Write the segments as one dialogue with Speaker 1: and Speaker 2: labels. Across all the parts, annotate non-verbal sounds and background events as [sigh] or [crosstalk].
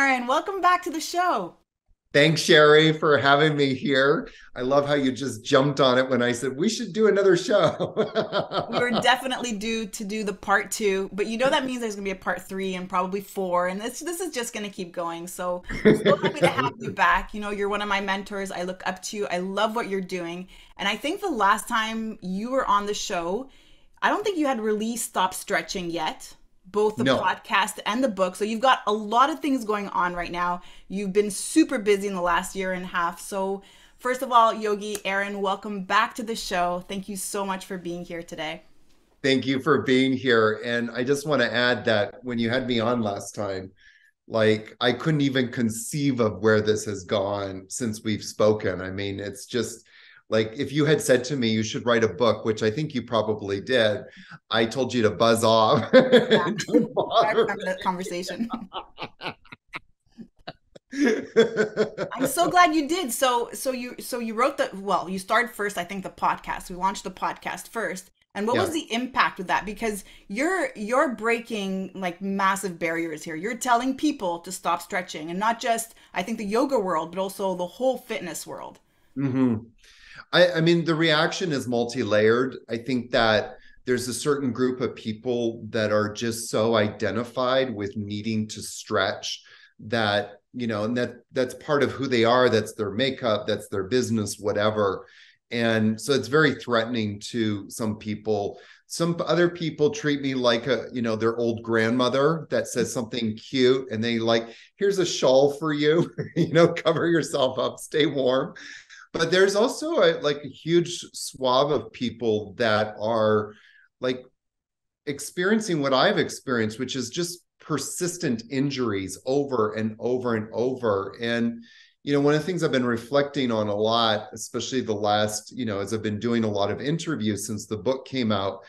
Speaker 1: Aaron. Welcome back to the show.
Speaker 2: Thanks, Sherry, for having me here. I love how you just jumped on it when I said we should do another show.
Speaker 1: we were [laughs] definitely due to do the part two, but you know that means there's gonna be a part three and probably four, and this this is just gonna keep going. So so happy to have you [laughs] back. You know, you're one of my mentors. I look up to you. I love what you're doing, and I think the last time you were on the show, I don't think you had released Stop Stretching yet both the no. podcast and the book. So you've got a lot of things going on right now. You've been super busy in the last year and a half. So, first of all, Yogi, Aaron, welcome back to the show. Thank you so much for being here today.
Speaker 2: Thank you for being here. And I just want to add that when you had me on last time, like I couldn't even conceive of where this has gone since we've spoken. I mean, it's just like if you had said to me you should write a book which i think you probably did i told you to buzz off. [laughs] Yeah.
Speaker 1: i remember that conversation. [laughs] I'm so glad you did. So so you so you wrote the well you started first i think the podcast. We launched the podcast first. And what yeah. was the impact of that? Because you're you're breaking like massive barriers here. You're telling people to stop stretching and not just i think the yoga world but also the whole fitness world.
Speaker 2: Mm-hmm. I, I mean, the reaction is multi-layered. I think that there's a certain group of people that are just so identified with needing to stretch that you know and that that's part of who they are. That's their makeup. That's their business whatever. And so it's very threatening to some people. Some other people treat me like a you know their old grandmother that says mm-hmm. something cute and they like here's a shawl for you [laughs] you know cover yourself up stay warm but there's also a, like a huge swab of people that are like experiencing what I've experienced, which is just persistent injuries over and over and over. And, you know, one of the things I've been reflecting on a lot, especially the last, you know, as I've been doing a lot of interviews since the book came out,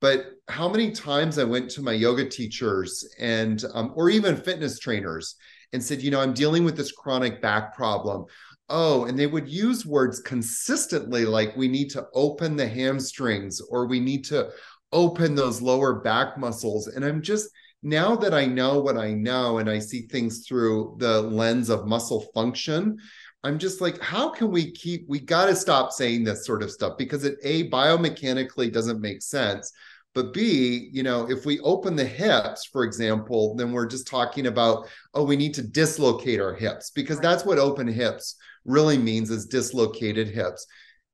Speaker 2: but how many times I went to my yoga teachers and, um, or even fitness trainers and said, you know, I'm dealing with this chronic back problem oh, and they would use words consistently like we need to open the hamstrings or we need to open those lower back muscles. And I'm just, now that I know what I know and I see things through the lens of muscle function, I'm just like, how can we keep, we got to stop saying this sort of stuff because it A, biomechanically doesn't make sense. But B, you know, if we open the hips, for example, then we're just talking about, oh, we need to dislocate our hips because that's what open hips really means is dislocated hips.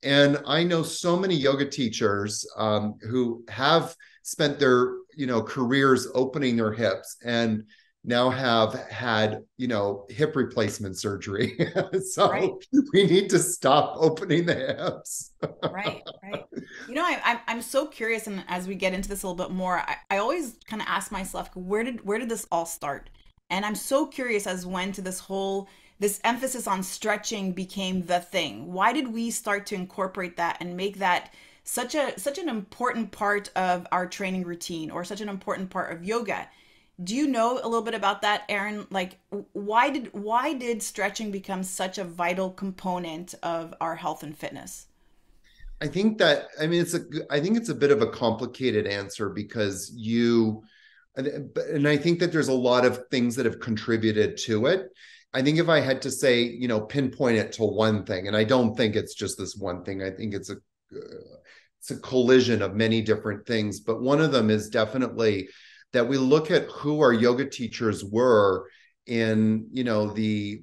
Speaker 2: And I know so many yoga teachers um, who have spent their you know careers opening their hips and now have had you know hip replacement surgery [laughs] so right. [laughs] we need to stop opening the hips
Speaker 1: right right [laughs] you know I, I'm, I'm so curious and as we get into this a little bit more i, I always kind of ask myself where did where did this all start and i'm so curious as when to this whole this emphasis on stretching became the thing? Why did we start to incorporate that and make that such a such an important part of our training routine or such an important part of yoga? Do you know a little bit about that, Aaron? Like why did why did stretching become such a vital component of our health and fitness?
Speaker 2: I think that I mean it's a I think it's a bit of a complicated answer because you and I think that there's a lot of things that have contributed to it. I think if I had to say, you know, pinpoint it to one thing, and I don't think it's just this one thing. I think it's a uh, it's a collision of many different things, but one of them is definitely that we look at who our yoga teachers were in, you know, the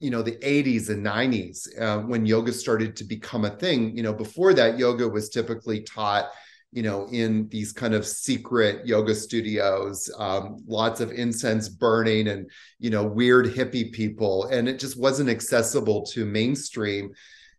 Speaker 2: you know the 80s and 90s uh, when yoga started to become a thing you know before that yoga was typically taught you know, in these kind of secret yoga studios, um, lots of incense burning and, you know, weird hippie people. And it just wasn't accessible to mainstream.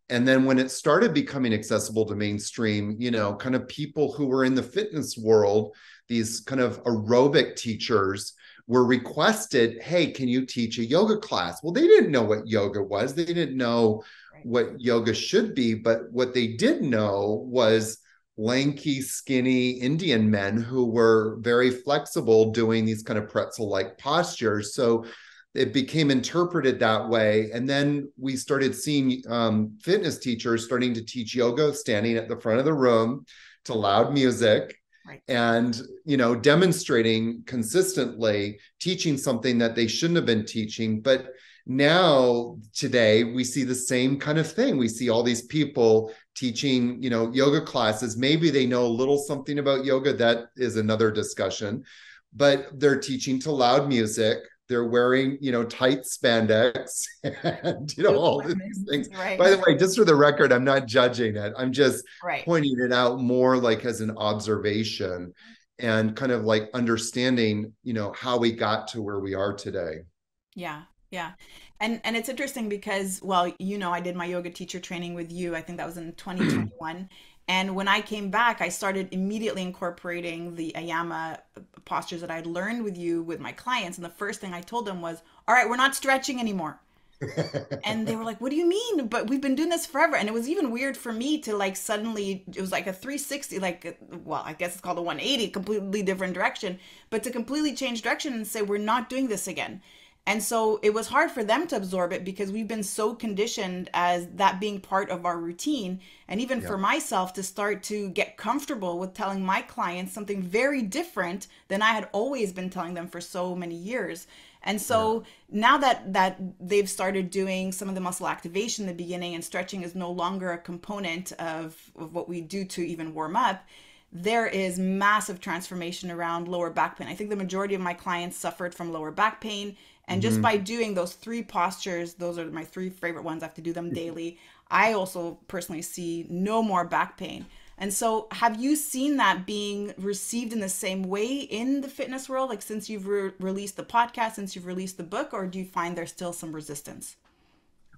Speaker 2: And then when it started becoming accessible to mainstream, you know, kind of people who were in the fitness world, these kind of aerobic teachers were requested, hey, can you teach a yoga class? Well, they didn't know what yoga was. They didn't know what yoga should be. But what they did know was, lanky, skinny Indian men who were very flexible doing these kind of pretzel like postures. So it became interpreted that way. And then we started seeing um, fitness teachers starting to teach yoga standing at the front of the room to loud music right. and you know demonstrating consistently teaching something that they shouldn't have been teaching but now today we see the same kind of thing. We see all these people teaching you know yoga classes. Maybe they know a little something about yoga. That is another discussion. But they're teaching to loud music. They're wearing you know tight spandex [laughs] and you know all these things. Right. by the way just for the record i'm not judging it. I'm just right. pointing it out more like as an observation and kind of like understanding you know how we got to where we are today.
Speaker 1: Yeah yeah. And and it's interesting because well, you know, I did my yoga teacher training with you. I think that was in [clears throat] 2021. and when I came back, I started immediately incorporating the Ayama postures that I'd learned with you with my clients. And the first thing I told them was, "All right, we're not stretching anymore." and they were like, "What do you mean? But we've been doing this forever." And it was even weird for me to like suddenly it was like a 360 like well, I guess it's called a 180, completely different direction, but to completely change direction and say we're not doing this again. And so it was hard for them to absorb it because we've been so conditioned as that being part of our routine. And even for myself to start to get comfortable with telling my clients something very different than I had always been telling them for so many years. And so yeah. now that that they've started doing some of the muscle activation in the beginning and stretching is no longer a component of, of what we do to even warm up, there is massive transformation around lower back pain. I think the majority of my clients suffered from lower back pain and just mm-hmm. by doing those three postures, those are my three favorite ones. I have to do them daily. I also personally see no more back pain. And so, have you seen that being received in the same way in the fitness world? Like, since you've re- released the podcast, since you've released the book, or do you find there's still some resistance?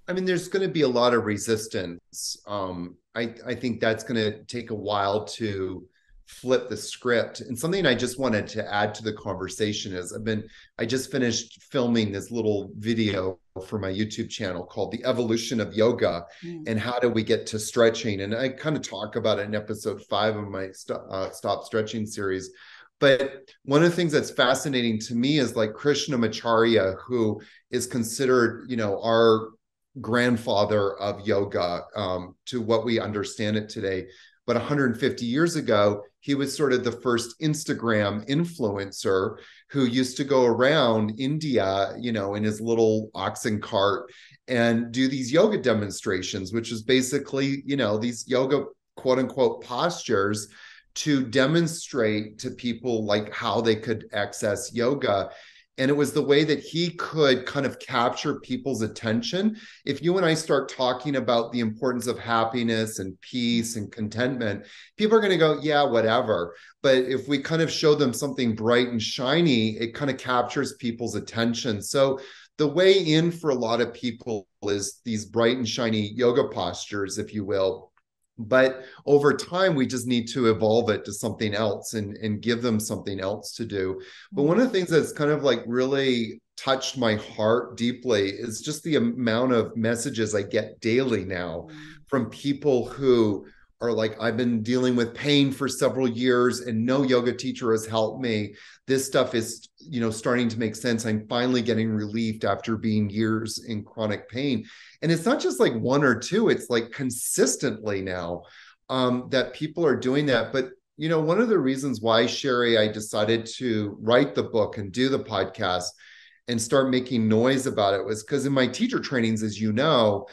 Speaker 2: I mean, there's going to be a lot of resistance. Um, I, I think that's going to take a while to flip the script. And something I just wanted to add to the conversation is I've been, I just finished filming this little video for my YouTube channel called The Evolution of Yoga mm. and How Do We Get to Stretching. And I kind of talk about it in episode five of my st- uh, Stop Stretching series. But one of the things that's fascinating to me is like Krishnamacharya, who is considered, you know, our grandfather of yoga um, to what we understand it today. But 150 years ago, he was sort of the first Instagram influencer who used to go around India, you know, in his little oxen cart and do these yoga demonstrations, which is basically, you know, these yoga quote unquote postures to demonstrate to people like how they could access yoga and it was the way that he could kind of capture people's attention. If you and i start talking about the importance of happiness and peace and contentment people are going to go yeah whatever. But if we kind of show them something bright and shiny it kind of captures people's attention. So the way in for a lot of people is these bright and shiny yoga postures if you will but over time we just need to evolve it to something else and and give them something else to do. But one of the things that's kind of like really touched my heart deeply is just the amount of messages i get daily now mm. from people who are like i've been dealing with pain for several years and no yoga teacher has helped me. This stuff is you know starting to make sense. I'm finally getting relieved after being years in chronic pain and it's not just like one or two it's like consistently now um, that people are doing that. But you know one of the reasons why sherry i decided to write the book and do the podcast and start making noise about it was because in my teacher trainings as you know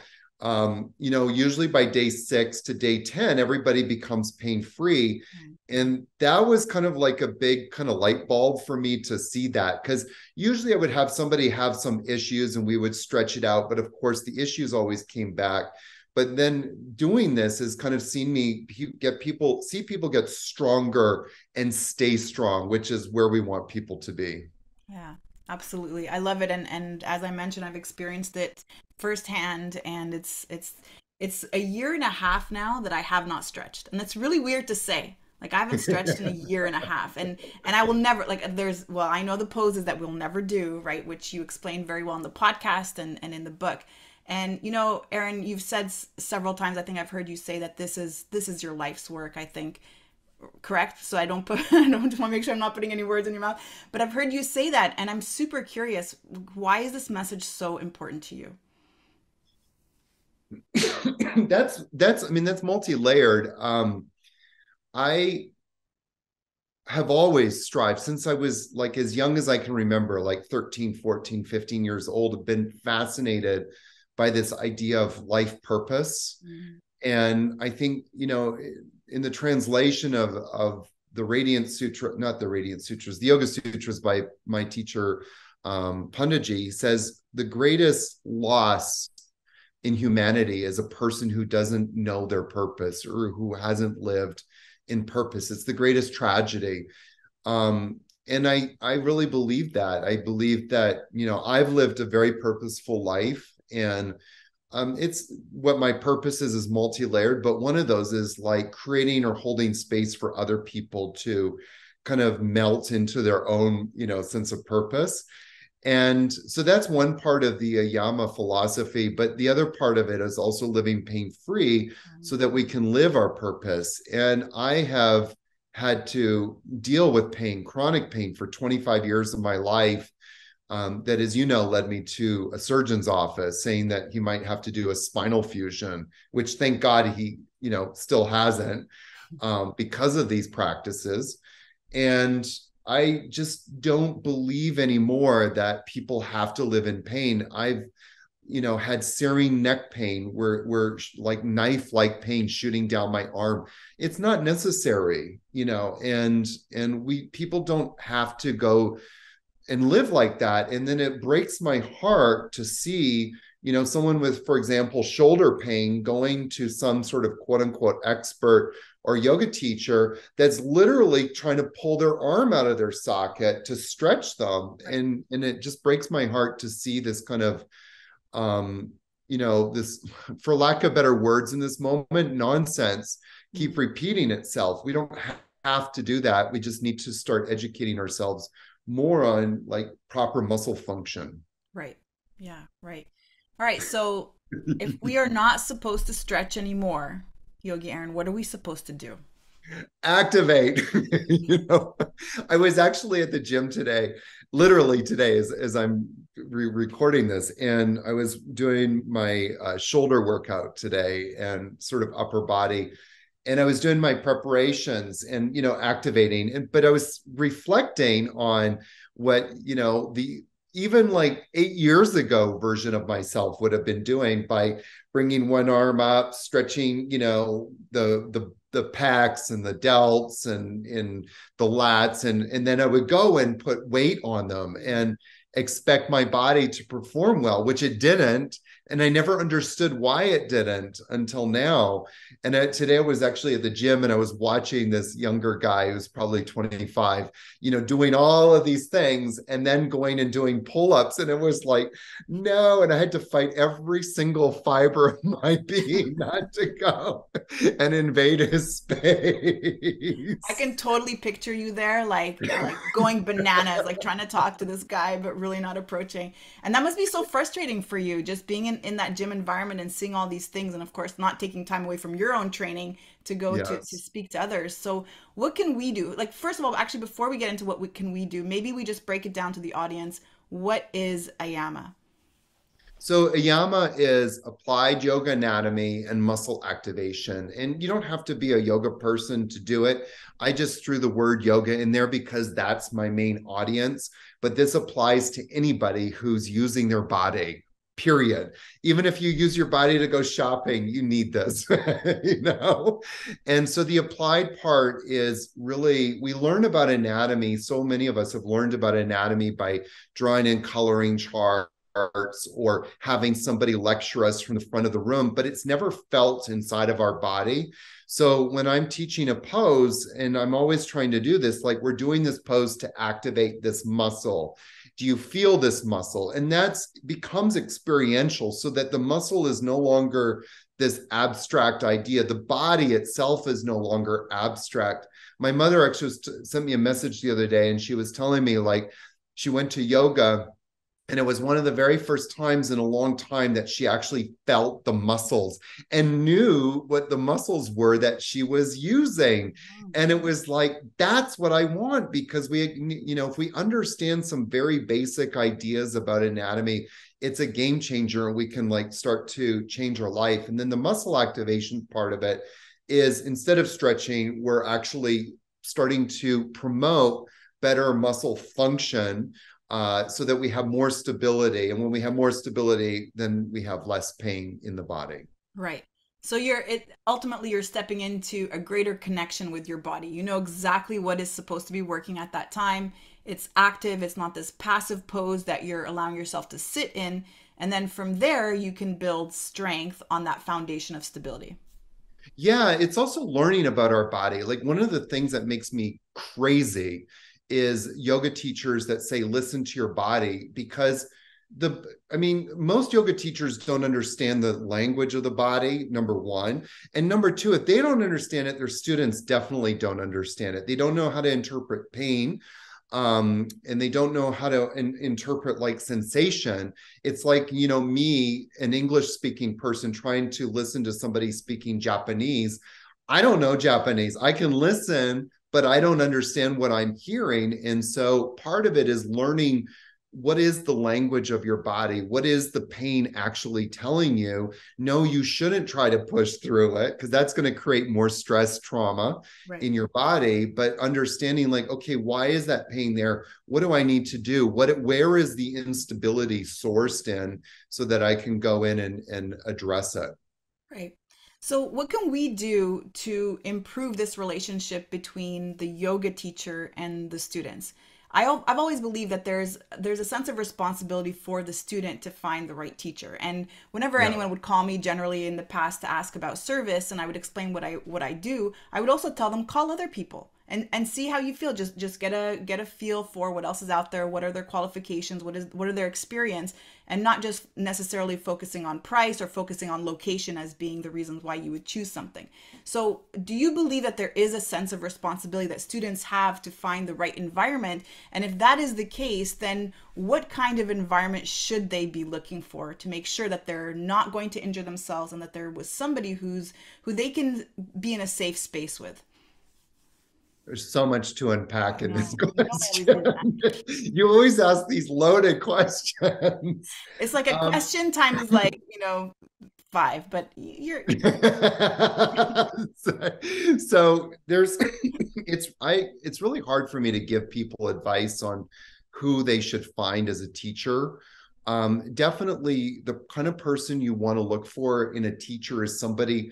Speaker 2: um, you know, usually by day six to day 10, everybody becomes pain free. Mm-hmm. And that was kind of like a big kind of light bulb for me to see that. Because usually I would have somebody have some issues and we would stretch it out. But of course, the issues always came back. But then doing this has kind of seen me get people, see people get stronger and stay strong, which is where we want people to be.
Speaker 1: Yeah. Absolutely. I love it and and as I mentioned I've experienced it firsthand and it's it's it's a year and a half now that I have not stretched. And that's really weird to say. Like I haven't stretched in a year and a half. And and I will never like there's well, I know the poses that we'll never do, right, which you explained very well in the podcast and and in the book. And you know, Aaron, you've said several times I think I've heard you say that this is this is your life's work, I think correct so i don't put [laughs] i don't want to make sure i'm not putting any words in your mouth but i've heard you say that and i'm super curious why is this message so important to you [coughs]
Speaker 2: that's that's i mean that's multi-layered um i have always strived since I was like as young as I can remember, like 13, 14, 15 years old, have been fascinated by this idea of life purpose. Mm-hmm. And I think, you know, in the translation of of the Radiant Sutra, not the Radiant Sutras, the Yoga Sutras by my teacher um, Pundaji says the greatest loss in humanity is a person who doesn't know their purpose or who hasn't lived in purpose. It's the greatest tragedy. Um, and I I really believe that. I believe that, you know, I've lived a very purposeful life and um, it's what my purpose is is multi-layered, but one of those is like creating or holding space for other people to kind of melt into their own, you know, sense of purpose. And so that's one part of the ayama philosophy. But the other part of it is also living pain free so that we can live our purpose. And I have had to deal with pain, chronic pain for 25 years of my life. Um, that, as you know, led me to a surgeon's office saying that he might have to do a spinal fusion, which thank God he, you know, still hasn't um, because of these practices. And I just don't believe anymore that people have to live in pain. I've, you know, had searing neck pain where where like knife like pain shooting down my arm. It's not necessary, you know, and and we people don't have to go and live like that. And then it breaks my heart to see you know someone with for example shoulder pain going to some sort of quote unquote expert or yoga teacher that's literally trying to pull their arm out of their socket to stretch them and and it just breaks my heart to see this kind of um you know this [laughs] for lack of better words in this moment nonsense keep mm-hmm. repeating itself we don't have to do that we just need to start educating ourselves more on like proper muscle function
Speaker 1: right yeah right all right. So if we are [laughs] not supposed to stretch anymore, Yogi Aaron, what are we supposed to do?
Speaker 2: Activate. [laughs] you know, I was actually at the gym today, literally today, as, as I'm re- recording this, and I was doing my uh, shoulder workout today and sort of upper body and I was doing my preparations and you know activating and but I was reflecting on what you know the even like eight years ago version of myself would have been doing by bringing one arm up stretching you know the the the pecs and the delts and in the lats and and then i would go and put weight on them and expect my body to perform well which it didn't and I never understood why it didn't until now. And I, today I was actually at the gym and I was watching this younger guy who's probably 25, you know, doing all of these things and then going and doing pull-ups. And it was like, no. And I had to fight every single fiber of [laughs] my being not to go and invade his space.
Speaker 1: I can totally picture you there, like, like going bananas, like trying to talk to this guy, but really not approaching. And that must be so frustrating for you, just being in in, in that gym environment and seeing all these things and of course not taking time away from your own training to go yes. to, to speak to others. So what can we do? Like first of all actually before we get into what we, can we do maybe we just break it down to the audience. What is ayama?
Speaker 2: So ayama is applied yoga anatomy and muscle activation and you don't have to be a yoga person to do it. I just threw the word yoga in there because that's my main audience but this applies to anybody who's using their body period. Even if you use your body to go shopping you need this [laughs] you know? And so the applied part is really we learn about anatomy. So many of us have learned about anatomy by drawing and coloring charts or having somebody lecture us from the front of the room but it's never felt inside of our body. So when i'm teaching a pose and i'm always trying to do this like we're doing this pose to activate this muscle do you feel this muscle? And that's becomes experiential so that the muscle is no longer this abstract idea. The body itself is no longer abstract. My mother actually sent me a message the other day and she was telling me like she went to yoga and it was one of the very first times in a long time that she actually felt the muscles and knew what the muscles were that she was using. And it was like, that's what I want because we, you know, if we understand some very basic ideas about anatomy, it's a game changer and we can like start to change our life. And then the muscle activation part of it is instead of stretching, we're actually starting to promote better muscle function uh, so that we have more stability. And when we have more stability, then we have less pain in the body.
Speaker 1: Right. So you're it ultimately you're stepping into a greater connection with your body. You know exactly what is supposed to be working at that time. It's active, it's not this passive pose that you're allowing yourself to sit in. And then from there you can build strength on that foundation of stability.
Speaker 2: Yeah, it's also learning about our body. Like one of the things that makes me crazy is yoga teachers that say listen to your body because the i mean most yoga teachers don't understand the language of the body number one. And number two if they don't understand it their students definitely don't understand it. They don't know how to interpret pain um, and they don't know how to in, interpret like sensation. It's like you know me an english speaking person trying to listen to somebody speaking japanese. I don't know japanese. I can listen but I don't understand what I'm hearing. And so part of it is learning what is the language of your body? What is the pain actually telling you? No, you shouldn't try to push through it because that's going to create more stress, trauma right. in your body. But understanding, like, okay, why is that pain there? What do I need to do? What, where is the instability sourced in so that I can go in and, and address it?
Speaker 1: Right. So, what can we do to improve this relationship between the yoga teacher and the students? I, have always believed that there's there's a sense of responsibility for the student to find the right teacher. And whenever yeah. anyone would call me, generally in the past, to ask about service, and I would explain what I what I do, I would also tell them call other people and and see how you feel. Just just get a get a feel for what else is out there. What are their qualifications? What is what are their experience? And not just necessarily focusing on price or focusing on location as being the reasons why you would choose something. So do you believe that there is a sense of responsibility that students have to find the right environment? And if that is the case then what kind of environment should they be looking for to make sure that they're not going to injure themselves and that there was somebody who's who they can be in a safe space with
Speaker 2: there's so much to unpack in this [laughs] question. you always ask these loaded questions.
Speaker 1: It's like a um, question time is like, you know, five, but you're [laughs]
Speaker 2: so, so there's [laughs] it's I it's really hard for me to give people advice on who they should find as a teacher. Um, definitely the kind of person you want to look for in a teacher is somebody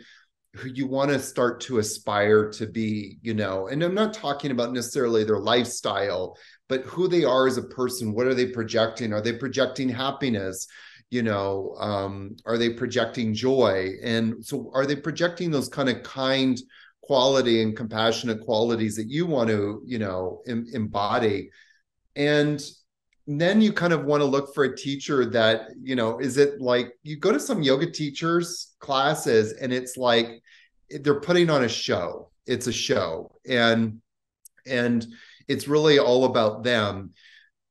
Speaker 2: who you want to start to aspire to be, you know, and I'm not talking about necessarily their lifestyle, but who they are as a person. What are they projecting? Are they projecting happiness? You know, um, are they projecting joy? And so are they projecting those kind of kind quality and compassionate qualities that you want to, you know, em- embody? And then you kind of want to look for a teacher that you know is it like you go to some yoga teachers classes and it's like they're putting on a show. It's a show. And and it's really all about them.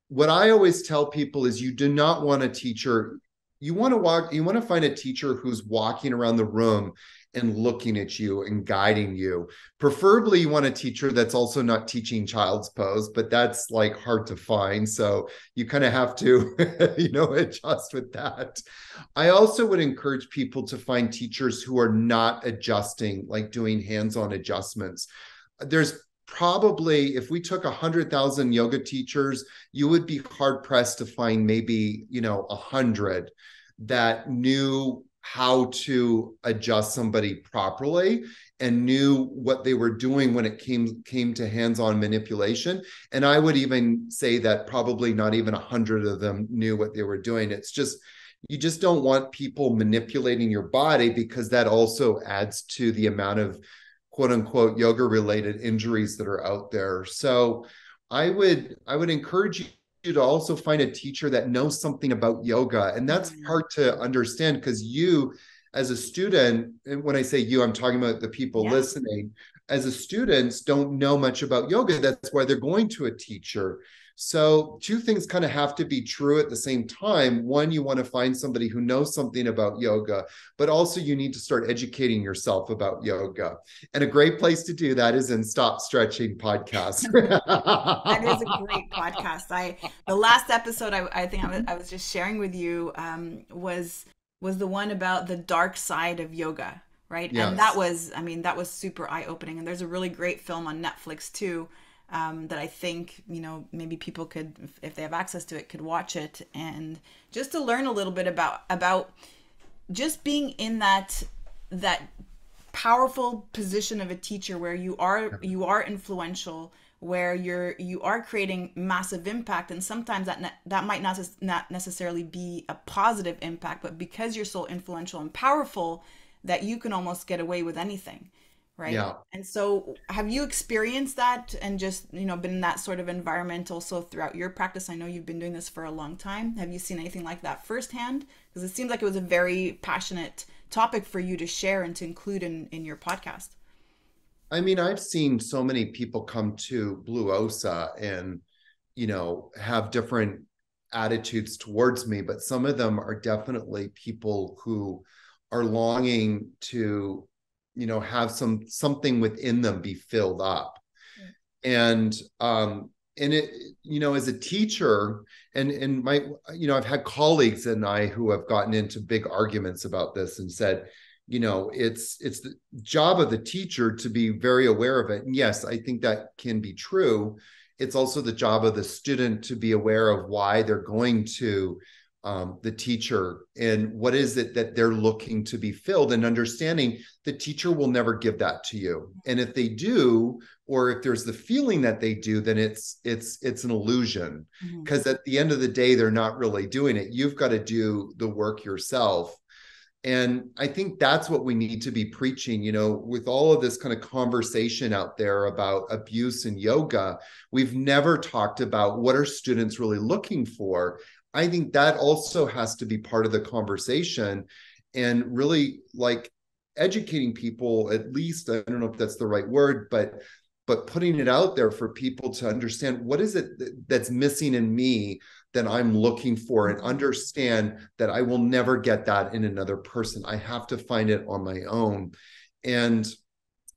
Speaker 2: What i always tell people is you do not want a teacher you want to walk you want to find a teacher who's walking around the room and looking at you and guiding you. Preferably, you want a teacher that's also not teaching child's pose, but that's like hard to find. So you kind of have to, [laughs] you know, adjust with that. I also would encourage people to find teachers who are not adjusting, like doing hands on adjustments. There's probably if we took a hundred thousand yoga teachers, you would be hard pressed to find maybe you know a hundred that knew how to adjust somebody properly and knew what they were doing when it came came to hands-on manipulation. And i would even say that probably not even a hundred of them knew what they were doing. It's just you just don't want people manipulating your body because that also adds to the amount of quote unquote yoga related injuries that are out there. So i would i would encourage you to also find a teacher that knows something about yoga. And that's mm-hmm. hard to understand because you, as a student, and when I say you, I'm talking about the people yeah. listening, as a students don't know much about yoga. That's why they're going to a teacher. So, two things kind of have to be true at the same time. One, you want to find somebody who knows something about yoga, but also you need to start educating yourself about yoga. And a great place to do that is in Stop Stretching podcast. [laughs]
Speaker 1: that is a great podcast. I the last episode I, I think I was, I was just sharing with you um, was was the one about the dark side of yoga right yes. and that was i mean that was super eye-opening and there's a really great film on netflix too um, that i think you know maybe people could if, they have access to it could watch it. And just to learn a little bit about about just being in that that powerful position of a teacher where you are you are influential where you're you are creating massive impact. And sometimes that ne- that might not not necessarily be a positive impact but because you're so influential and powerful that you can almost get away with anything right? Yeah. And so have you experienced that and just you know been in that sort of environment also throughout your practice? I know you've been doing this for a long time. Have you seen anything like that firsthand? Because it seems like it was a very passionate topic for you to share and to include in in your podcast.
Speaker 2: I mean i've seen so many people come to blue osa and you know have different attitudes towards me but some of them are definitely people who are longing to you know have some something within them be filled up. And um and it you know as a teacher and and my you know i've had colleagues and i who have gotten into big arguments about this and said you know it's it's the job of the teacher to be very aware of it. And yes i think that can be true. It's also the job of the student to be aware of why they're going to um, the teacher and what is it that they're looking to be filled and understanding the teacher will never give that to you. And if they do or if there's the feeling that they do then it's it's it's an illusion because mm-hmm. at the end of the day they're not really doing it. You've got to do the work yourself. And i think that's what we need to be preaching you know with all of this kind of conversation out there about abuse and yoga we've never talked about what are students really looking for I think that also has to be part of the conversation and really like educating people at least I don't know if that's the right word but but putting it out there for people to understand what is it that's missing in me that I'm looking for and understand that I will never get that in another person. I have to find it on my own. And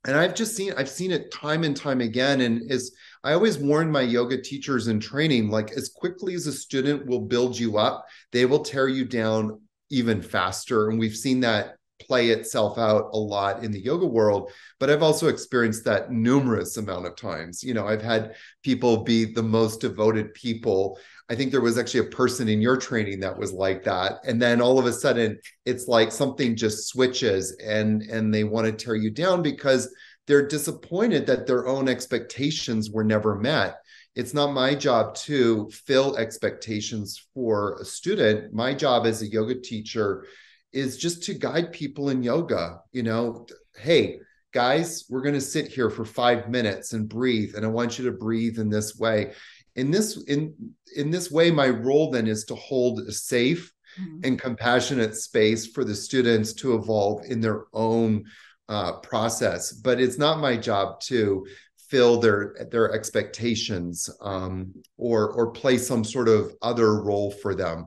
Speaker 2: and I've just seen I've seen it time and time again. And is I always warn my yoga teachers in training like, as quickly as a student will build you up, they will tear you down even faster. And we've seen that play itself out a lot in the yoga world. But i've also experienced that numerous amount of times. You know i've had people be the most devoted people i think there was actually a person in your training that was like that and then all of a sudden it's like something just switches and and they want to tear you down because they're disappointed that their own expectations were never met. It's not my job to fill expectations for a student. My job as a yoga teacher is just to guide people in yoga. You know, hey, guys, we're going to sit here for five minutes and breathe. And I want you to breathe in this way. In this, in in this way, my role then is to hold a safe mm-hmm. and compassionate space for the students to evolve in their own uh, process, but it's not my job to fill their their expectations um, or or play some sort of other role for them.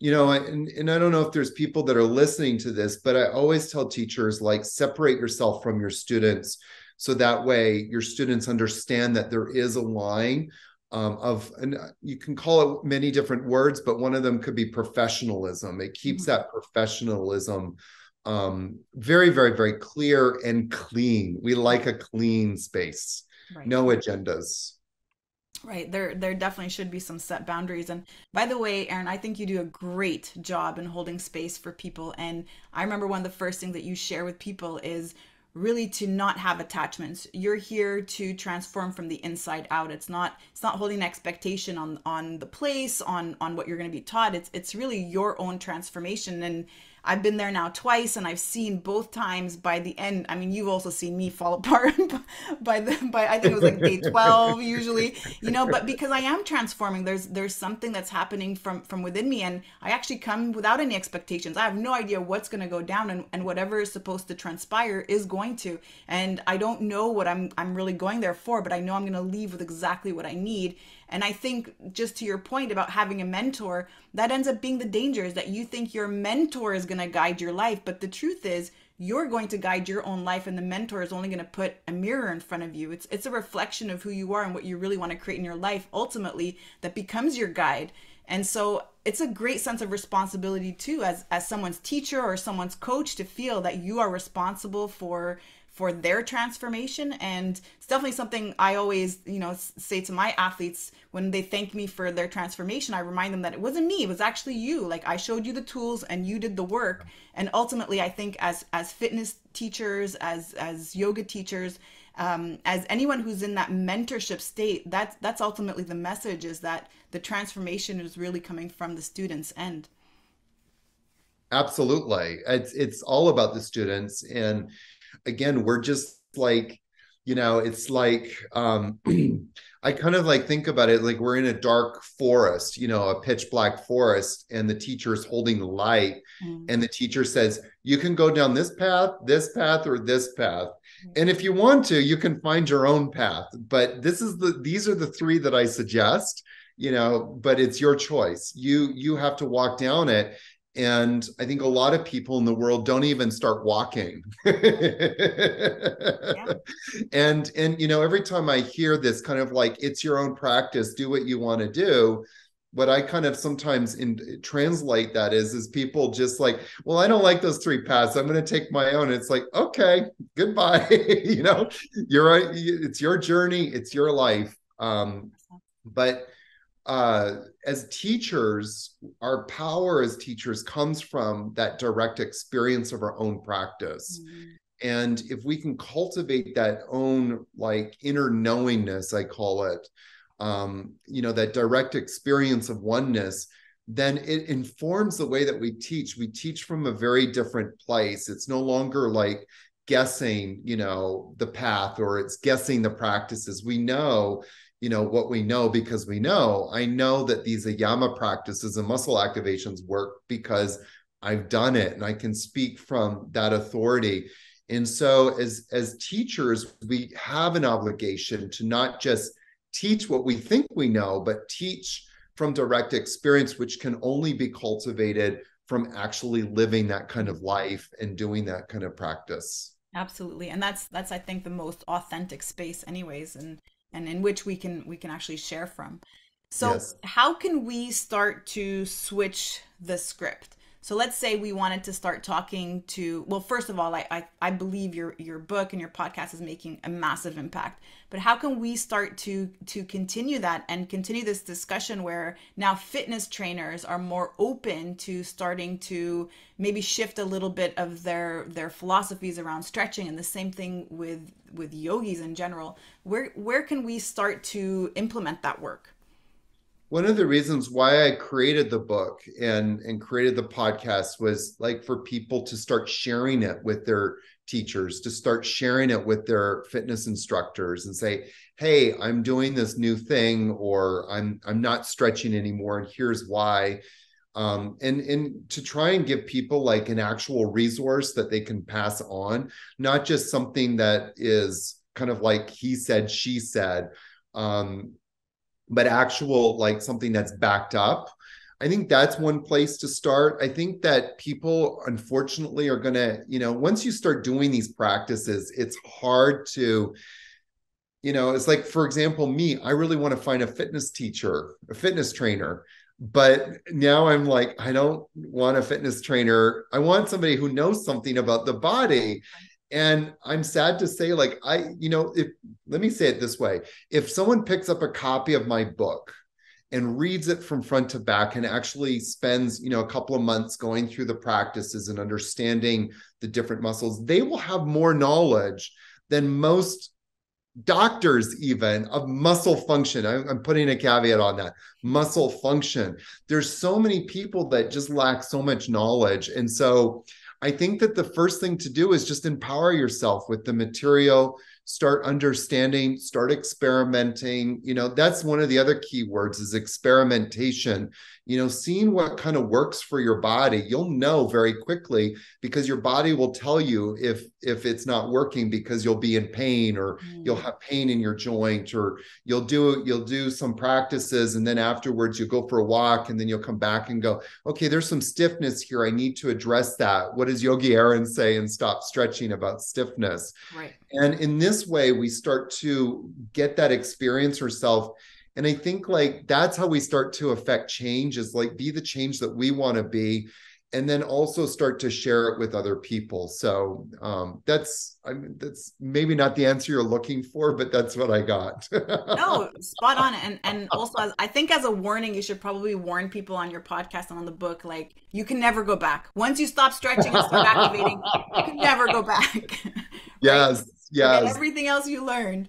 Speaker 2: You know, and, and I don't know if there's people that are listening to this, but I always tell teachers like separate yourself from your students so that way your students understand that there is a line um, of and you can call it many different words but one of them could be professionalism it keeps mm-hmm. that professionalism um, very, very, very clear and clean. We like a clean space, right. no agendas.
Speaker 1: Right. There there definitely should be some set boundaries. And by the way, Aaron, I think you do a great job in holding space for people. And I remember one of the first things that you share with people is really to not have attachments. You're here to transform from the inside out. It's not it's not holding expectation on on the place on on what you're going to be taught. It's it's really your own transformation. And I've been there now twice and I've seen both times by the end. I mean, you've also seen me fall [laughs] apart by the by I think it was like day 12 [laughs] usually, you know, but because I am transforming, there's there's something that's happening from from within me and I actually come without any expectations. I have no idea what's going to go down and and whatever is supposed to transpire is going to. And I don't know what I'm I'm really going there for, but I know I'm going to leave with exactly what I need and I think just to your point about having a mentor, that ends up being the danger is that you think your mentor is going to guide your life. But the truth is, you're going to guide your own life and the mentor is only going to put a mirror in front of you it's it's a reflection of who you are and what you really want to create in your life ultimately that becomes your guide and so it's a great sense of responsibility too as as someone's teacher or someone's coach to feel that you are responsible for for their transformation. And it's definitely something i always you know say to my athletes when they thank me for their transformation i remind them that it wasn't me it was actually you. Like i showed you the tools and you did the work. And ultimately i think as as fitness teachers as as yoga teachers um, as anyone who's in that mentorship state that's that's ultimately the message is that the transformation is really coming from the students end.
Speaker 2: Absolutely. It's it's all about the students. And again, we're just like, you know, it's like um [clears throat] I kind of like think about it like we're in a dark forest, you know, a pitch black forest, and the teacher is holding the light, mm. and the teacher says, You can go down this path, this path, or this path. Mm. And if you want to, you can find your own path. But this is the these are the three that I suggest, you know, but it's your choice. You you have to walk down it and i think a lot of people in the world don't even start walking. Yeah. [laughs] and and you know every time i hear this kind of like it's your own practice do what you want to do what i kind of sometimes in translate that is is people just like well i don't like those three paths. I'm going to take my own. It's like okay goodbye. [laughs] You know you're right it's your journey it's your life. Um but uh, as teachers, our power as teachers comes from that direct experience of our own practice. Mm-hmm. And if we can cultivate that own like inner knowingness, I call it, um, you know, that direct experience of oneness, then it informs the way that we teach. We teach from a very different place. It's no longer like guessing, you know, the path or it's guessing the practices. We know you know what we know because we know i know that these ayama practices and muscle activations work because i've done it and i can speak from that authority. And so as as teachers we have an obligation to not just teach what we think we know but teach from direct experience which can only be cultivated from actually living that kind of life and doing that kind of practice.
Speaker 1: Absolutely. And that's that's i think the most authentic space anyways. And and in which we can we can actually share from so yes. how can we start to switch the script so let's say we wanted to start talking to well first of all I, I i believe your your book and your podcast is making a massive impact. But how can we start to to continue that and continue this discussion where now fitness trainers are more open to starting to maybe shift a little bit of their their philosophies around stretching and the same thing with with yogis in general? Where where can we start to implement that work
Speaker 2: one of the reasons why I created the book and and created the podcast was like for people to start sharing it with their teachers, to start sharing it with their fitness instructors and say, "Hey, I'm doing this new thing or I'm I'm not stretching anymore and here's why." Um, and and to try and give people like an actual resource that they can pass on, not just something that is kind of like he said, she said, um, but actual like something that's backed up. I think that's one place to start. I think that people unfortunately are going to you know once you start doing these practices it's hard to you know it's like for example me i really want to find a fitness teacher a fitness trainer but now i'm like i don't want a fitness trainer. I want somebody who knows something about the body and i'm sad to say like i you know if let me say it this way. If someone picks up a copy of my book and reads it from front to back and actually spends you know a couple of months going through the practices and understanding the different muscles they will have more knowledge than most doctors even of muscle function. I'm putting a caveat on that. Muscle function. There's so many people that just lack so much knowledge. And so I think that the first thing to do is just empower yourself with the material, start understanding, start experimenting. You know, that's one of the other key words is experimentation. You know seeing what kind of works for your body you'll know very quickly because your body will tell you if if it's not working because you'll be in pain or mm. you'll have pain in your joint or you'll do you'll do some practices and then afterwards you go for a walk and then you'll come back and go okay there's some stiffness here. I need to address that. What does yogi aaron say and stop stretching about stiffness?
Speaker 1: Right.
Speaker 2: And in this way we start to get that experience ourselves and i think like that's how we start to affect change is like be the change that we want to be and then also start to share it with other people. So um, that's i mean that's maybe not the answer you're looking for but that's what i got.
Speaker 1: No spot on. And and [laughs] also as, i think as a warning you should probably warn people on your podcast and on the book like you can never go back. Once you stop stretching and start activating you can never go back. [laughs] Right?
Speaker 2: yes
Speaker 1: Forget everything else you learned.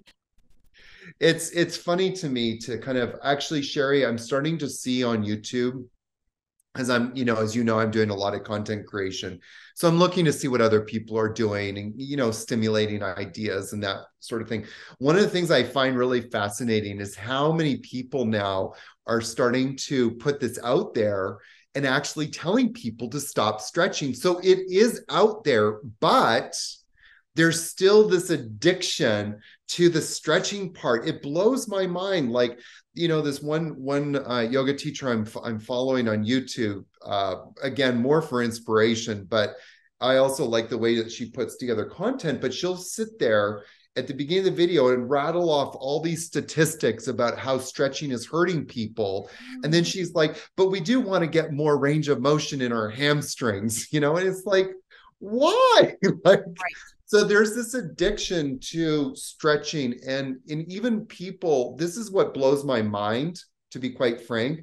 Speaker 2: It's it's funny to me to kind of actually sherry i'm starting to see on youtube as i'm you know as you know i'm doing a lot of content creation. So i'm looking to see what other people are doing and you know stimulating ideas and that sort of thing. One of the things i find really fascinating is how many people now are starting to put this out there and actually telling people to stop stretching. So it is out there but there's still this addiction to the stretching part. It blows my mind like you know this one one uh, yoga teacher i'm i'm following on youtube uh, again more for inspiration but i also like the way that she puts together content but she'll sit there at the beginning of the video and rattle off all these statistics about how stretching is hurting people. And then she's like but we do want to get more range of motion in our hamstrings [laughs] you know and it's like why? [laughs] Like right so there's this addiction to stretching and in even people this is what blows my mind to be quite frank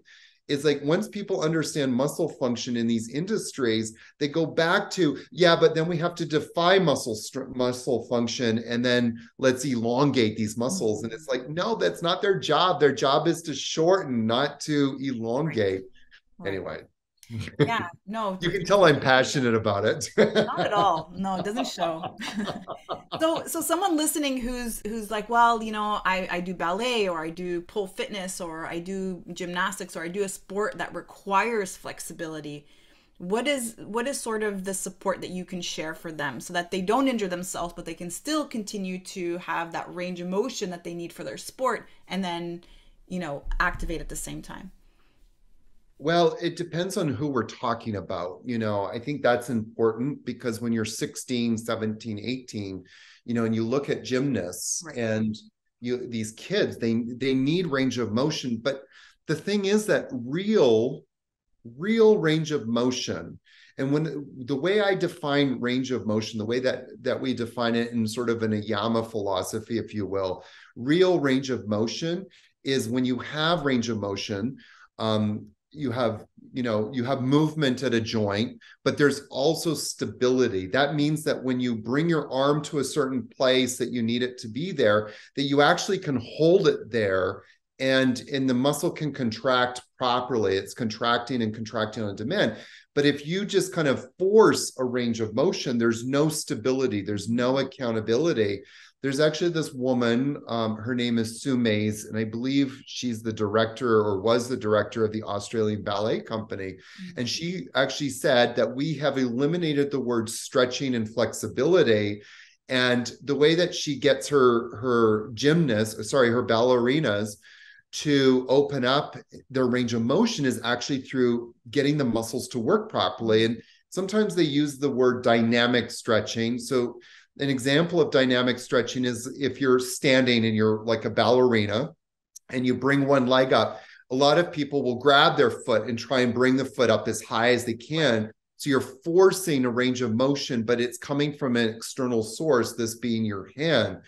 Speaker 2: is like once people understand muscle function in these industries they go back to yeah but then we have to defy muscle muscle function and then let's elongate these muscles. And it's mm-hmm. like no that's not their job. Their job is to shorten not to elongate. Anyway
Speaker 1: yeah no [laughs]
Speaker 2: you can tell i'm passionate about it.
Speaker 1: Not at all. No it doesn't show. [laughs] So so someone listening who's who's like well you know i i do ballet or i do pole fitness or i do gymnastics or i do a sport that requires flexibility what is what is sort of the support that you can share for them so that they don't injure themselves but they can still continue to have that range of motion that they need for their sport and then you know activate at the same time
Speaker 2: well, it depends on who we're talking about. You know, I think that's important because when you're 16, 17, 18, you know, and you look at gymnasts right. and you these kids, they they need range of motion, but the thing is that real real range of motion and when the way i define range of motion the way that that we define it in sort of an ayama philosophy if you will real range of motion is when you have range of motion um, you have you know you have movement at a joint but there's also stability. That means that when you bring your arm to a certain place that you need it to be there that you actually can hold it there and and the muscle can contract properly. It's contracting and contracting on demand. But if you just kind of force a range of motion there's no stability. There's no accountability there's actually this woman, um, her name is Sue Mayes, and I believe she's the director or was the director of the Australian Ballet Company. Mm-hmm. And she actually said that we have eliminated the word stretching and flexibility. And the way that she gets her her gymnasts, sorry, her ballerinas to open up their range of motion is actually through getting the muscles to work properly. And sometimes they use the word dynamic stretching. So an example of dynamic stretching is if you're standing and you're like a ballerina and you bring one leg up, a lot of people will grab their foot and try and bring the foot up as high as they can. So you're forcing a range of motion, but it's coming from an external source, this being your hand.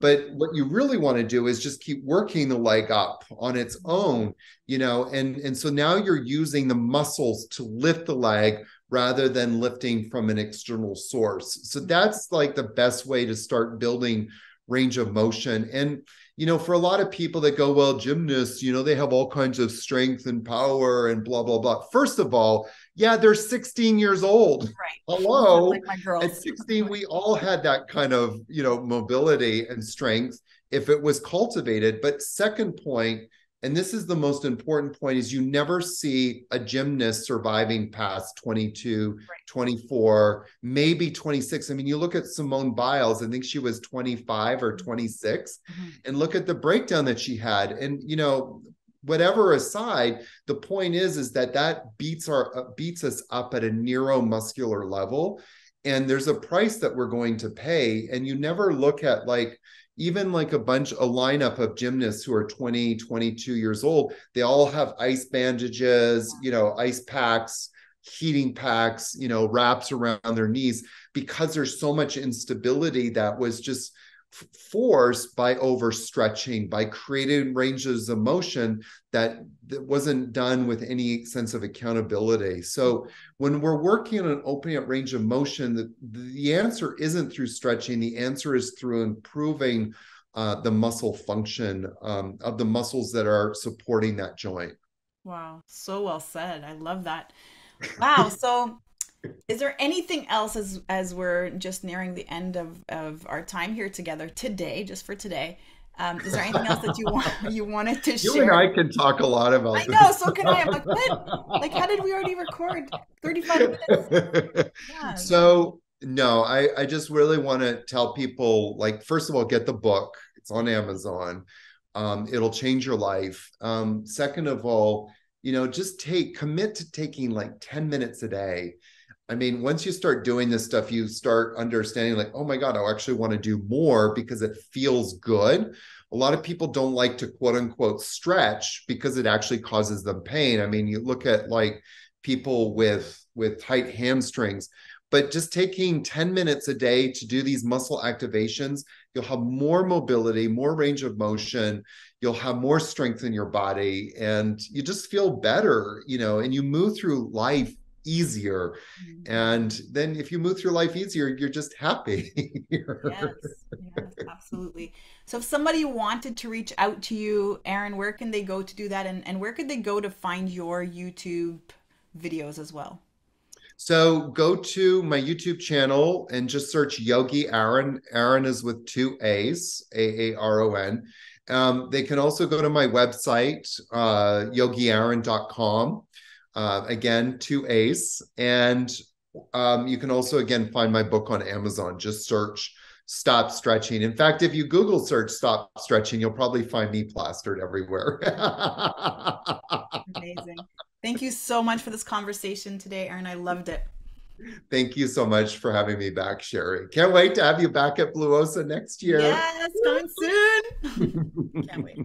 Speaker 2: But what you really want to do is just keep working the leg up on its mm-hmm. own, you know, and, and so now you're using the muscles to lift the leg rather than lifting from an external source. So mm-hmm. that's like the best way to start building range of motion. And, you know, for a lot of people that go, well, gymnasts, you know, they have all kinds of strength and power and blah, blah, blah. First of all, yeah, they're 16 years old.
Speaker 1: Right.
Speaker 2: Hello. [laughs] Like At 16, we all had that kind of, you know, mobility and strength if it was cultivated. But second point, and this is the most important point is you never see a gymnast surviving past 22 right. 24 maybe 26 i mean you look at simone biles i think she was 25 or mm-hmm. 26 mm-hmm. and look at the breakdown that she had and you know whatever aside the point is is that that beats our uh, beats us up at a neuromuscular level and there's a price that we're going to pay and you never look at like even like a bunch, a lineup of gymnasts who are 20, 22 years old, they all have ice bandages, you know, ice packs, heating packs, you know, wraps around their knees because there's so much instability that was just forced by overstretching, by creating ranges of motion that, that wasn't done with any sense of accountability. So when we're working on opening up range of motion, the, the answer isn't through stretching. The answer is through improving uh, the muscle function um, of the muscles that are supporting that joint.
Speaker 1: Wow, so well said. I love that. Wow. So is there anything else as as we're just nearing the end of of our time here together today, just for today? Um, is there anything else that you want [laughs] you wanted to share?
Speaker 2: You and I can talk a lot about.
Speaker 1: I know, so can I. I'm like, what? Like, how did we already record 35 minutes? [laughs]
Speaker 2: Yeah. So no, I I just really want to tell people, like, first of all, get the book. It's on Amazon. Um, it'll change your life. Um, second of all, you know, just take commit to taking like 10 minutes a day I mean, once you start doing this stuff, you start understanding, like, oh my God, I actually want to do more because it feels good. A lot of people don't like to quote unquote stretch because it actually causes them pain. I mean, you look at like people with with tight hamstrings, but just taking 10 minutes a day to do these muscle activations, you'll have more mobility, more range of motion, you'll have more strength in your body, and you just feel better, you know, and you move through life easier. Mm-hmm. And then if you move through life easier, you're just happy. [laughs]
Speaker 1: yes, yes, absolutely. So if somebody wanted to reach out to you, Aaron, where can they go to do that? And, and where could they go to find your YouTube videos as well?
Speaker 2: So go to my YouTube channel and just search Yogi Aaron. Aaron is with two A's, A A R O N. Um, they can also go to my website, uh, yogiaaron.com uh, again, to Ace. And um, you can also, again, find my book on Amazon. Just search Stop Stretching. In fact, if you Google search Stop Stretching, you'll probably find me plastered everywhere. [laughs]
Speaker 1: Amazing. Thank you so much for this conversation today, Aaron. I loved it.
Speaker 2: Thank you so much for having me back, Sherry. Can't wait to have you back at Blue Osa next year.
Speaker 1: Yes, coming soon. [laughs] Can't wait.